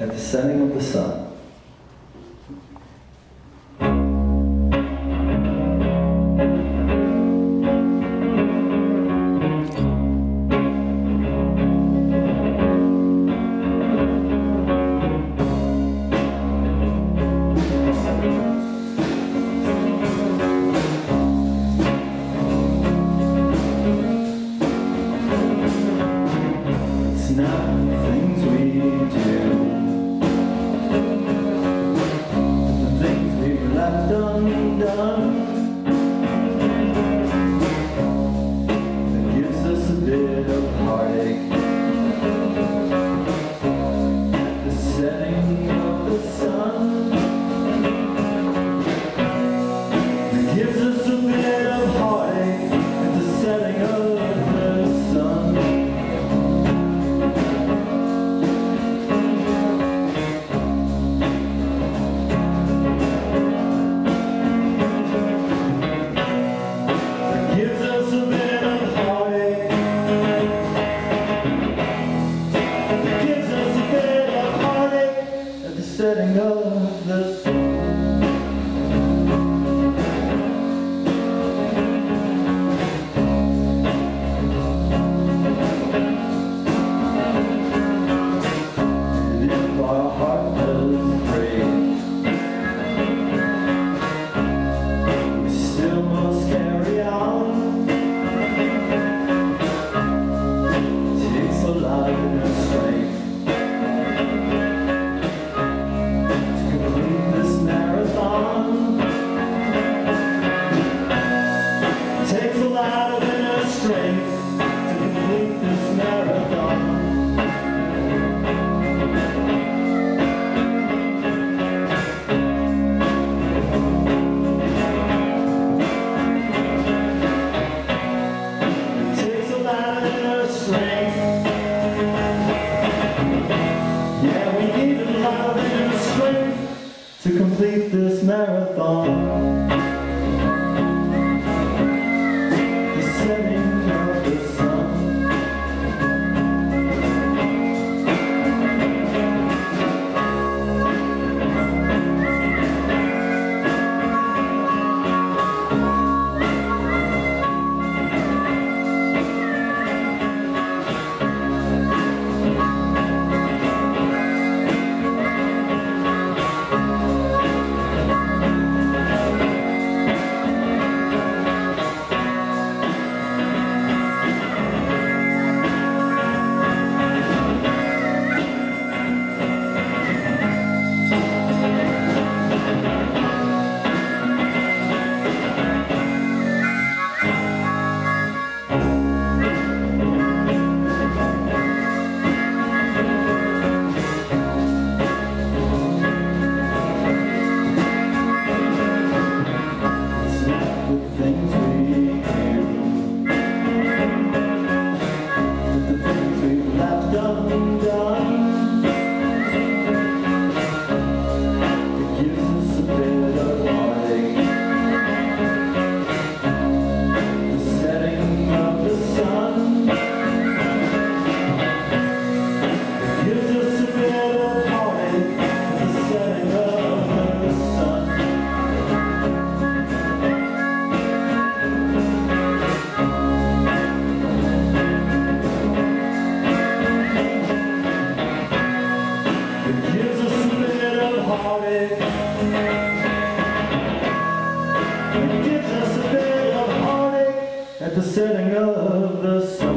at the setting of the sun, now. setting of the sun. at the setting of the sun.